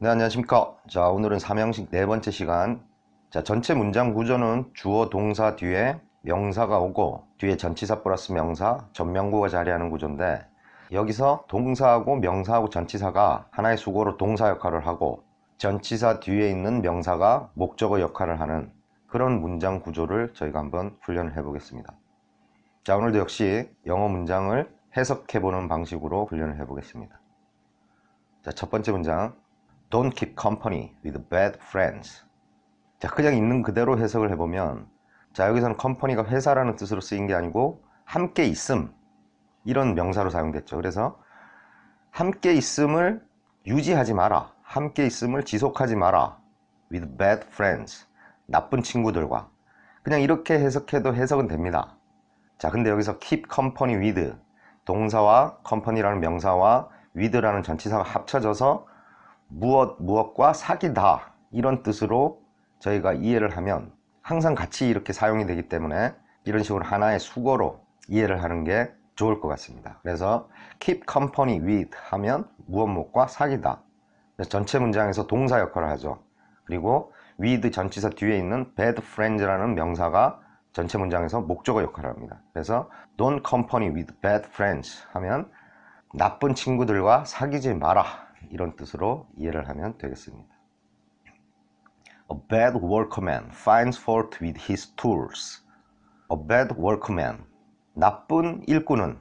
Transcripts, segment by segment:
네, 안녕하십니까. 자, 오늘은 삼형식 네 번째 시간. 자, 전체 문장 구조는 주어 동사 뒤에 명사가 오고 뒤에 전치사 플러스 명사, 전명구가 자리하는 구조인데 여기서 동사하고 명사하고 전치사가 하나의 수고로 동사 역할을 하고 전치사 뒤에 있는 명사가 목적어 역할을 하는 그런 문장 구조를 저희가 한번 훈련을 해 보겠습니다. 자, 오늘도 역시 영어 문장을 해석해 보는 방식으로 훈련을 해 보겠습니다. 자, 첫 번째 문장. Don't keep company with bad friends. 자, 그냥 있는 그대로 해석을 해보면, 자, 여기서는 company가 회사라는 뜻으로 쓰인 게 아니고, 함께 있음. 이런 명사로 사용됐죠. 그래서, 함께 있음을 유지하지 마라. 함께 있음을 지속하지 마라. with bad friends. 나쁜 친구들과. 그냥 이렇게 해석해도 해석은 됩니다. 자, 근데 여기서 keep company with 동사와 company라는 명사와 with라는 전치사가 합쳐져서 무엇 무엇과 사귀다 이런 뜻으로 저희가 이해를 하면 항상 같이 이렇게 사용이 되기 때문에 이런 식으로 하나의 수거로 이해를 하는 게 좋을 것 같습니다. 그래서 keep company with 하면 무엇 무엇과 사귀다. 전체 문장에서 동사 역할을 하죠. 그리고 with 전치사 뒤에 있는 bad friends라는 명사가 전체 문장에서 목적어 역할을 합니다. 그래서 don't company with bad friends 하면 나쁜 친구들과 사귀지 마라 이런 뜻으로 이해를 하면 되겠습니다. A bad workman finds fault with his tools. A bad workman 나쁜 일꾼은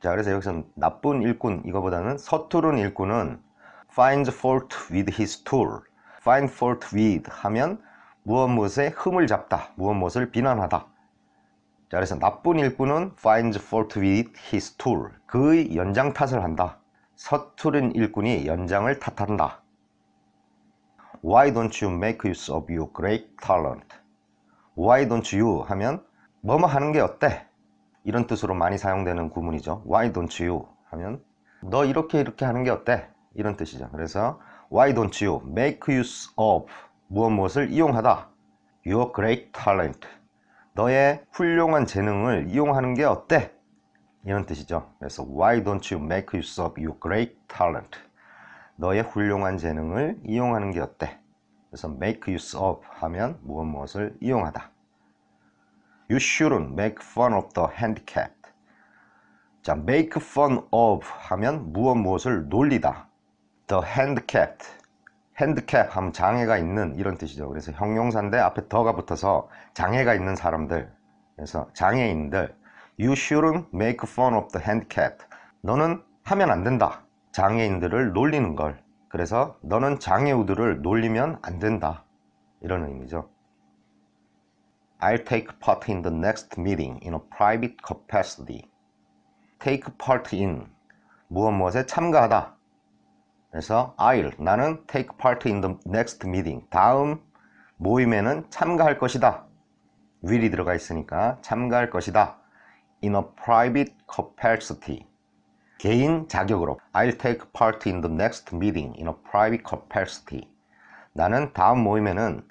자 그래서 여기서 나쁜 일꾼 이거보다는 서투른 일꾼은 finds fault with his tool. find fault with 하면 무엇 무엇에 흠을 잡다, 무엇 무엇을 비난하다. 자, 그래서 나쁜 일꾼은 finds fault with his tool. 그의 연장 탓을 한다. 서투른 일꾼이 연장을 탓한다. Why don't you make use of your great talent? Why don't you 하면 뭐뭐 하는 게 어때? 이런 뜻으로 많이 사용되는 구문이죠. Why don't you 하면 너 이렇게 이렇게 하는 게 어때? 이런 뜻이죠. 그래서 Why don't you make use of 무엇 무엇을 이용하다. Your great talent. 너의 훌륭한 재능을 이용하는 게 어때? 이런 뜻이죠. 그래서 Why don't you make use of your great talent? 너의 훌륭한 재능을 이용하는 게 어때? 그래서 make use of 하면 무엇 무엇을 이용하다. You shouldn't make fun of the handicapped. 자, make fun of 하면 무엇 무엇을 놀리다. The handicapped. 핸드캡 하면 장애가 있는 이런 뜻이죠. 그래서 형용사인데 앞에 더가 붙어서 장애가 있는 사람들. 그래서 장애인들. You shouldn't make fun of the handicapped. 너는 하면 안 된다. 장애인들을 놀리는 걸. 그래서 너는 장애우들을 놀리면 안 된다. 이런 의미죠. I'll take part in the next meeting in a private capacity. take part in 무엇 무엇에 참가하다. 그래서 I'll 나는 take part in the next meeting 다음 모임에는 참가할 것이다. will이 들어가 있으니까 참가할 것이다. In a private capacity 개인 자격으로 I'll take part in the next meeting in a private capacity 나는 다음 모임에는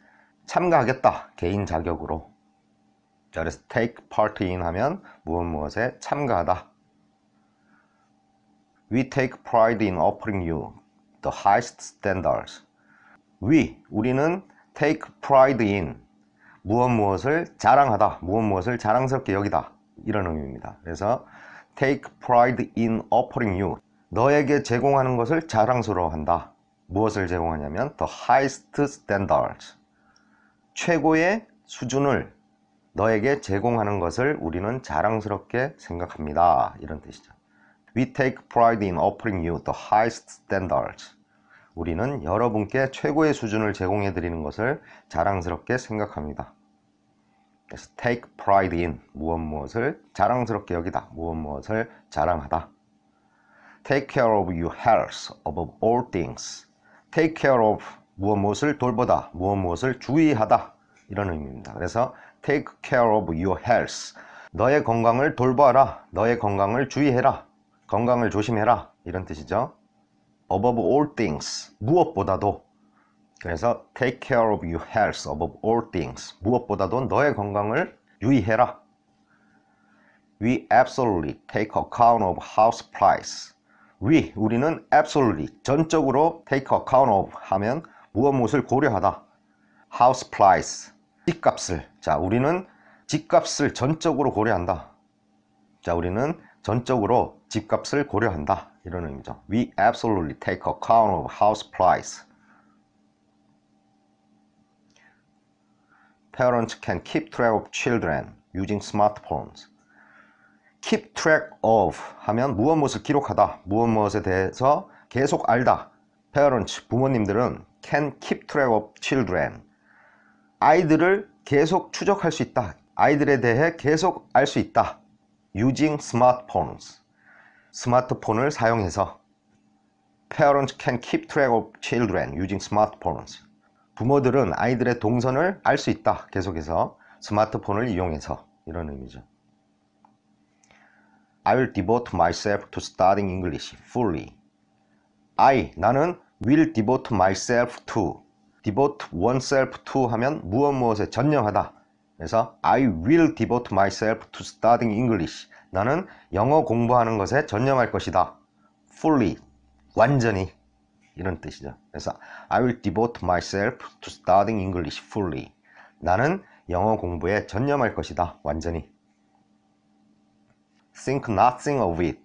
참가하겠다. 개인 자격으로 자, 그래서 take part in 하면 무엇 무엇에 참가하다. We take pride in offering you the highest standards. We, 우리는 take pride in 무엇 무엇을 자랑하다, 무엇 무엇을 자랑스럽게 여기다 이런 의미입니다. 그래서 take pride in offering you 너에게 제공하는 것을 자랑스러워한다. 무엇을 제공하냐면 the highest standards 최고의 수준을 너에게 제공하는 것을 우리는 자랑스럽게 생각합니다. 이런 뜻이죠. We take pride in offering you the highest standards. 우리는 여러분께 최고의 수준을 제공해 드리는 것을 자랑스럽게 생각합니다. 그래서 take pride in 무엇 무엇을 자랑스럽게 여기다. 무엇 무엇을 자랑하다. take care of your health above all things. take care of 무엇 무엇을 돌보다. 무엇 무엇을 주의하다. 이런 의미입니다. 그래서 take care of your health. 너의 건강을 돌보아라. 너의 건강을 주의해라. 건강을 조심해라. 이런 뜻이죠. above all things. 무엇보다도. 그래서 take care of your health above all things. 무엇보다도 너의 건강을 유의해라. We absolutely take account of house price. we 우리는 absolutely 전적으로 take account of 하면 무엇 무엇을 고려하다. house price 집값을 자 우리는 집값을 전적으로 고려한다. 자 우리는 전적으로 집값을 고려한다 이런 의미죠. We absolutely take account of house price. Parents can keep track of children using smartphones. keep track of 하면 무엇 무엇을 기록하다, 무엇 무엇에 대해서 계속 알다. parents, 부모님들은 can keep track of children. 아이들을 계속 추적할 수 있다. 아이들에 대해 계속 알 수 있다. using smartphones. 스마트폰을 사용해서 parents can keep track of children using smartphones. 부모들은 아이들의 동선을 알 수 있다. 계속해서 스마트폰을 이용해서 이런 의미죠. I will devote myself to studying English fully. I 나는 will devote myself to devote oneself to 하면 무엇 무엇에 전념하다. 그래서 I will devote myself to studying English. 나는 영어 공부하는 것에 전념할 것이다. fully 완전히 이런 뜻이죠. 그래서 I will devote myself to studying English fully. 나는 영어 공부에 전념할 것이다. 완전히. think nothing of it.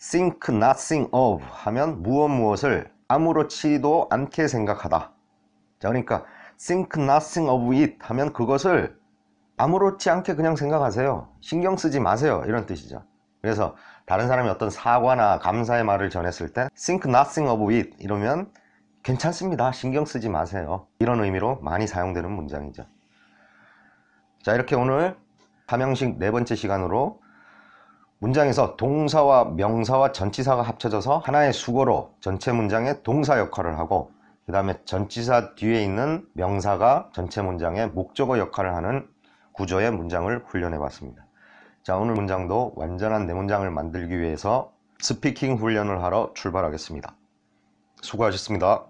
think nothing of 하면 무엇 무엇을 아무렇지도 않게 생각하다. 자, 그러니까 think nothing of it 하면 그것을 아무렇지 않게 그냥 생각하세요. 신경 쓰지 마세요. 이런 뜻이죠. 그래서 다른 사람이 어떤 사과나 감사의 말을 전했을 때 think nothing of it 이러면 괜찮습니다. 신경 쓰지 마세요. 이런 의미로 많이 사용되는 문장이죠. 자, 이렇게 오늘 삼형식 네 번째 시간으로 문장에서 동사와 명사와 전치사가 합쳐져서 하나의 수거로 전체 문장의 동사 역할을 하고 그 다음에 전치사 뒤에 있는 명사가 전체 문장의 목적어 역할을 하는 구조의 문장을 훈련해 봤습니다. 자 오늘 문장도 완전한 내 문장을 만들기 위해서 스피킹 훈련을 하러 출발하겠습니다. 수고하셨습니다.